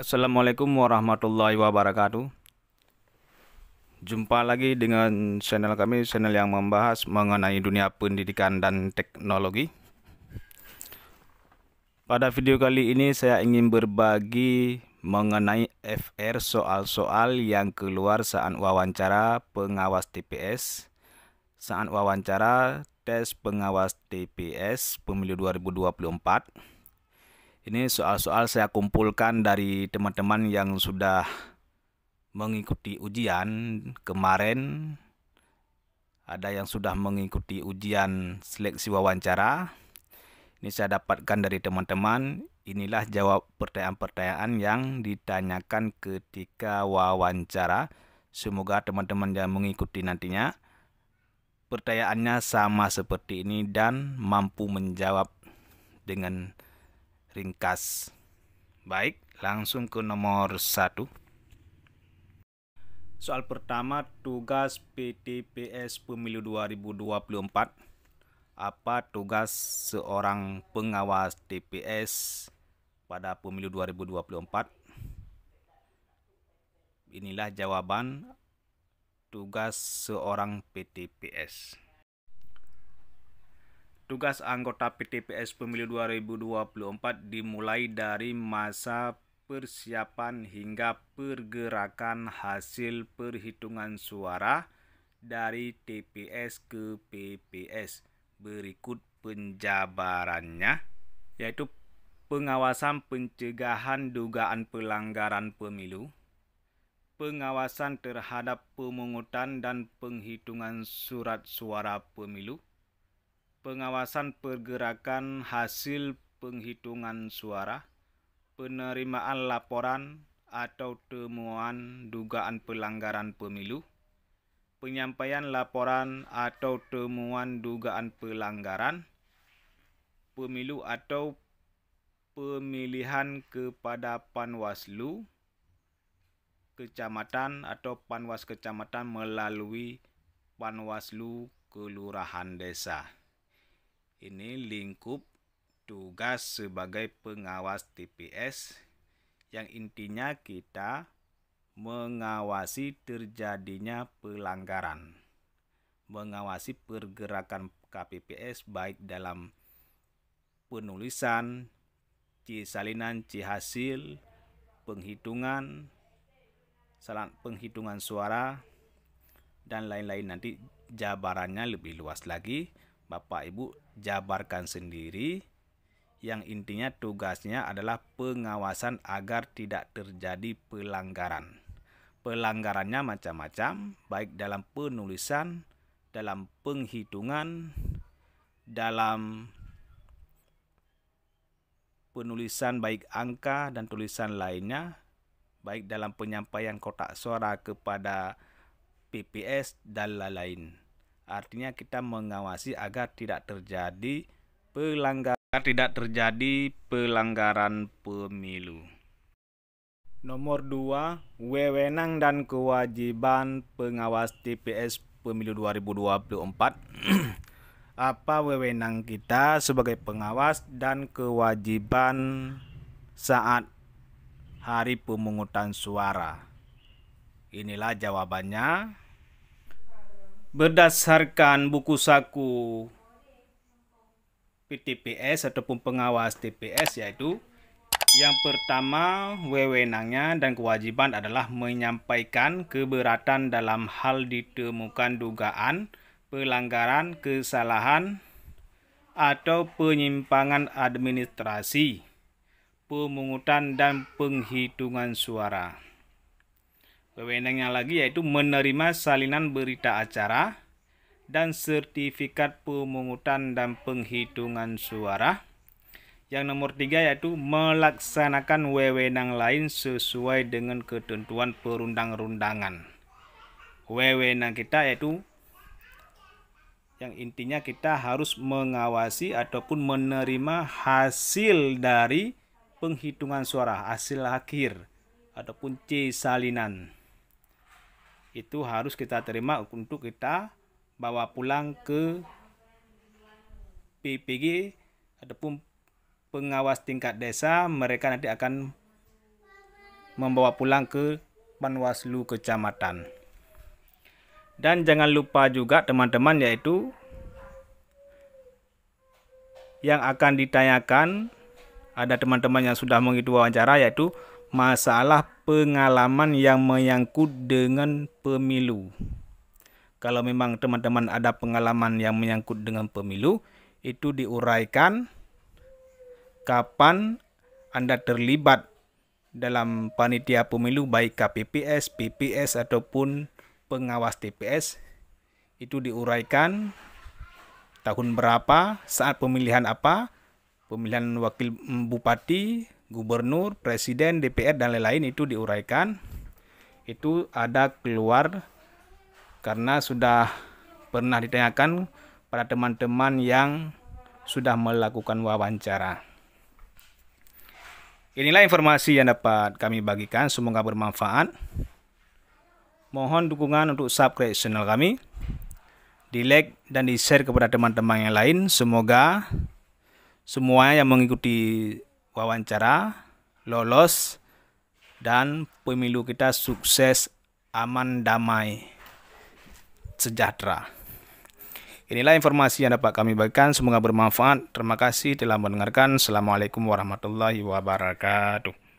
Assalamualaikum warahmatullahi wabarakatuh. Jumpa lagi dengan channel kami, channel yang membahas mengenai dunia pendidikan dan teknologi. Pada video kali ini saya ingin berbagi mengenai FR soal-soal yang keluar saat wawancara pengawas TPS, saat wawancara tes pengawas TPS pemilu 2024 ini soal-soal saya kumpulkan dari teman-teman yang sudah mengikuti ujian kemarin. Ada yang sudah mengikuti ujian seleksi wawancara. Ini saya dapatkan dari teman-teman. Inilah jawab pertanyaan-pertanyaan yang ditanyakan ketika wawancara. Semoga teman-teman yang mengikuti nantinya pertanyaannya sama seperti ini dan mampu menjawab dengan ringkas. Baik, langsung ke nomor satu. Soal pertama, tugas PTPS Pemilu 2024. Apa tugas seorang pengawas TPS pada Pemilu 2024? Inilah jawaban tugas seorang PTPS. Tugas anggota PTPS Pemilu 2024 dimulai dari masa persiapan hingga pergerakan hasil perhitungan suara dari TPS ke PPS. Berikut penjabarannya, yaitu pengawasan pencegahan dugaan pelanggaran pemilu, pengawasan terhadap pemungutan dan penghitungan surat suara pemilu, pengawasan pergerakan hasil penghitungan suara, penerimaan laporan atau temuan dugaan pelanggaran pemilu, penyampaian laporan atau temuan dugaan pelanggaran pemilu atau pemilihan kepada Panwaslu kecamatan atau Panwas kecamatan melalui Panwaslu kelurahan desa ini lingkup tugas sebagai pengawas TPS yang intinya kita mengawasi terjadinya pelanggaran, mengawasi pergerakan KPPS baik dalam penulisan, C salinan, C hasil, penghitungan, salat penghitungan suara, dan lain-lain. Nanti jabarannya lebih luas lagi. Bapak Ibu jabarkan sendiri yang intinya tugasnya adalah pengawasan agar tidak terjadi pelanggaran. Pelanggarannya macam-macam, baik dalam penulisan, dalam penghitungan, dalam penulisan baik angka dan tulisan lainnya, baik dalam penyampaian kotak suara kepada PPS dan lain-lain. Artinya kita mengawasi agar tidak terjadi pelanggaran tidak terjadi pelanggaran pemilu. Nomor 2, wewenang dan kewajiban pengawas TPS Pemilu 2024. Apa wewenang kita sebagai pengawas dan kewajiban saat hari pemungutan suara? Inilah jawabannya berdasarkan buku saku PTPS ataupun pengawas TPS yaitu yang pertama wewenangnya dan kewajiban adalah menyampaikan keberatan dalam hal ditemukan dugaan pelanggaran kesalahan atau penyimpangan administrasi pemungutan dan penghitungan suara. Wewenangnya lagi yaitu menerima salinan berita acara dan sertifikat pemungutan dan penghitungan suara. Yang nomor tiga yaitu melaksanakan wewenang lain sesuai dengan ketentuan perundang-undangan. Wewenang kita yaitu yang intinya kita harus mengawasi ataupun menerima hasil dari penghitungan suara, hasil akhir ataupun C salinan itu harus kita terima untuk kita bawa pulang ke PPG ataupun pengawas tingkat desa mereka nanti akan membawa pulang ke Panwaslu kecamatan. Dan jangan lupa juga teman-teman yaitu yang akan ditanyakan ada teman-teman yang sudah mengikuti wawancara yaitu masalah pengalaman yang menyangkut dengan pemilu. Kalau memang teman-teman ada pengalaman yang menyangkut dengan pemilu, itu diuraikan kapan Anda terlibat dalam panitia pemilu baik KPPS, PPS ataupun pengawas TPS itu diuraikan tahun berapa, saat pemilihan apa, pemilihan wakil bupati, gubernur, presiden, DPR dan lain-lain itu diuraikan. Itu ada keluar karena sudah pernah ditanyakan pada teman-teman yang sudah melakukan wawancara. Inilah informasi yang dapat kami bagikan, semoga bermanfaat. Mohon dukungan untuk subscribe channel kami, di like dan di share kepada teman-teman yang lain. Semoga semua yang mengikuti wawancara lolos dan pemilu kita sukses, aman, damai, sejahtera. Inilah informasi yang dapat kami bagikan. Semoga bermanfaat. Terima kasih telah mendengarkan. Assalamualaikum warahmatullahi wabarakatuh.